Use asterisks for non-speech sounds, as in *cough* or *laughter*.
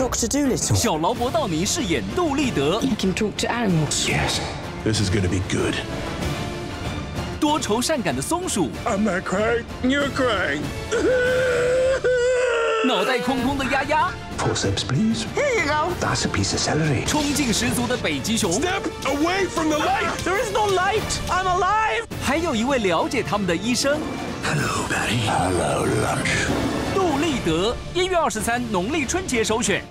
Doctor Dolittle. 小劳勃道尼饰演杜立德，can talk to animals. Yes. This is going to be good. 多愁善感的松鼠。I'm not crying. You're crying. *laughs* 脑袋空空的丫丫。Forceps, please. Here you go. That's a piece of celery. 冲劲十足的北极熊。Step away from the light. There is no light. I'm alive. 还有一位了解他们的医生。Hello, Patty. Hello, lunch. 杜立德。一月二十三农历春节首选。